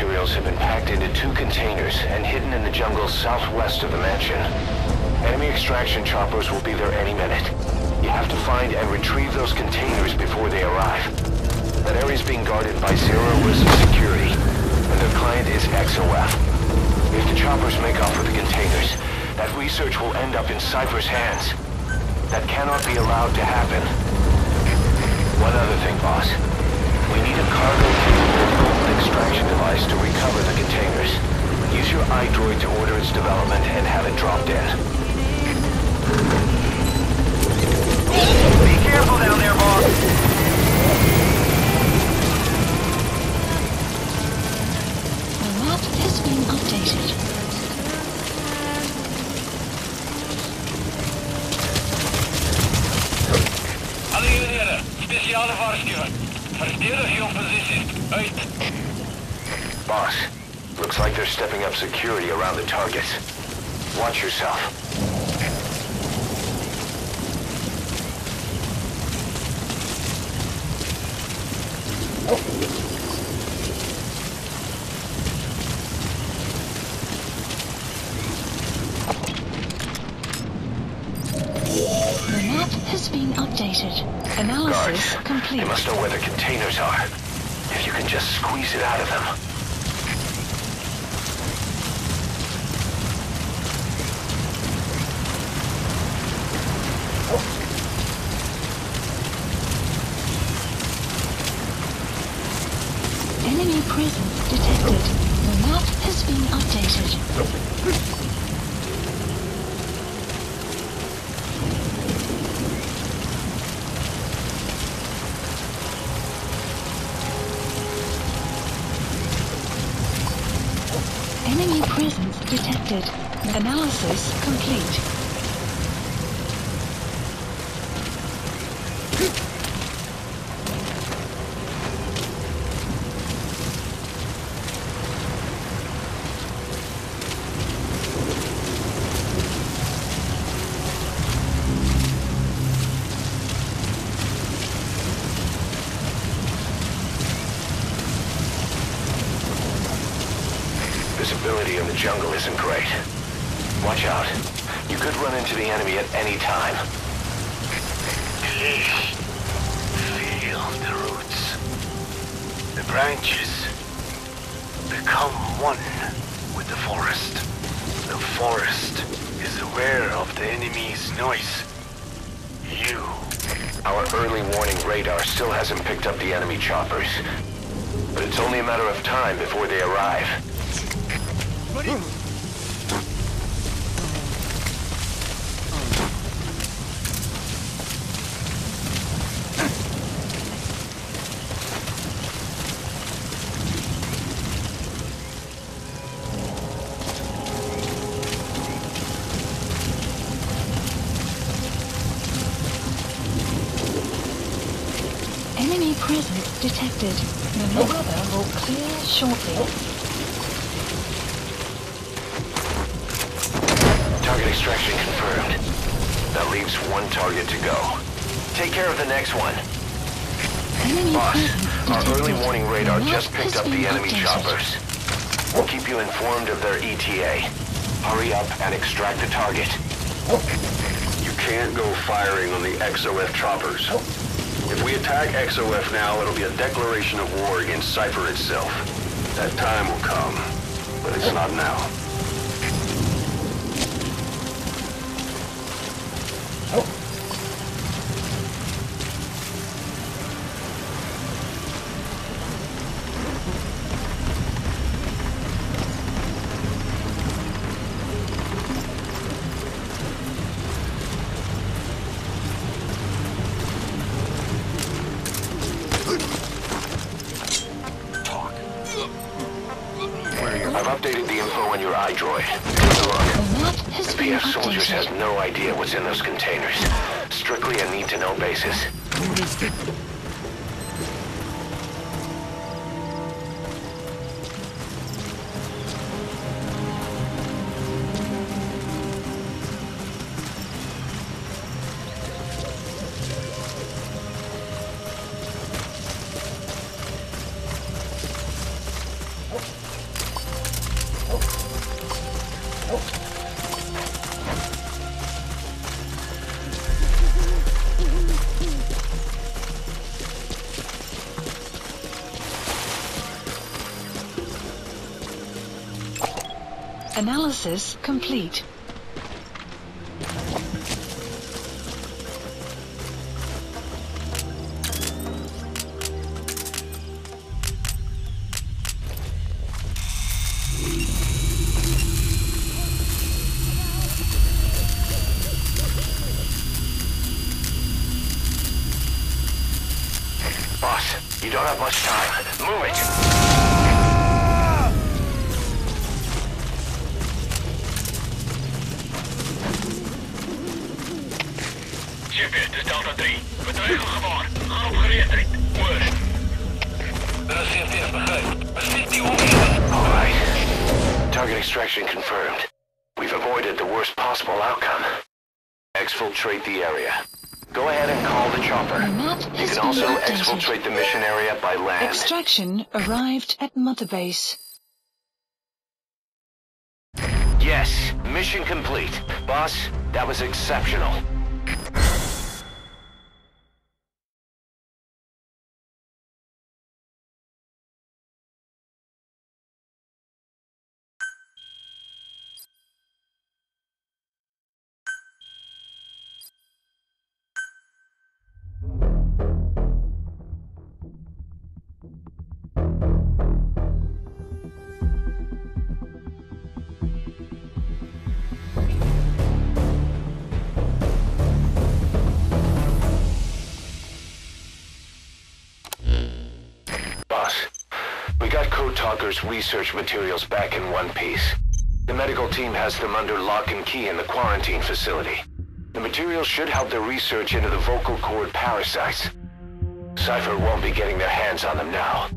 materials have been packed into two containers and hidden in the jungle southwest of the mansion. Enemy extraction choppers will be there any minute. You have to find and retrieve those containers before they arrive. That area is being guarded by Zero Risk Security, and their client is XOF. If the choppers make off with the containers, that research will end up in Cypher's hands. That cannot be allowed to happen. One other thing, boss. We need a cargo-capable extraction updated. Alle eenhede, speciale waarschuwing. Verdedig jou posities. Uit. Boss, looks like they're stepping up security around the targets. Watch yourself. The updated. Analysis Guards, complete. they must know where the containers are. If you can just squeeze it out of them. Enemy presence detected. The map has been updated. Enemy presence detected. Analysis complete. Visibility in the jungle isn't great. Watch out. You could run into the enemy at any time. Please, feel the roots. The branches become one with the forest. The forest is aware of the enemy's noise. You Our early warning radar still hasn't picked up the enemy choppers. But it's only a matter of time before they arrive. Enemy presence detected. The weather will clear shortly. Extraction confirmed. That leaves one target to go. Take care of the next one. Boss, our early warning radar just picked up the enemy choppers. We'll keep you informed of their ETA. Hurry up and extract the target. You can't go firing on the XOF choppers. If we attack XOF now, it'll be a declaration of war against Cypher itself. That time will come, but it's not now. Info on your iDroid. Take look. The map has been PF soldiers updated. have no idea what's in those containers. Strictly a need-to-know basis. Analysis complete. Boss, you don't have much time. Move it! Is Delta 3. Bedreiging gewaar. Gaan op gereedheid. Oor. Is begrijp. Beschiet die omgeving. All right. Target extraction confirmed. We've avoided the worst possible outcome. Exfiltrate the area. Go ahead and call the chopper. You can also exfiltrate the mission area by land. Extraction arrived at Mother Base. Yes, mission complete. Boss, that was exceptional. Research materials back in one piece. The medical team has them under lock and key in the quarantine facility. The materials should help their research into the vocal cord parasites. Cypher won't be getting their hands on them now.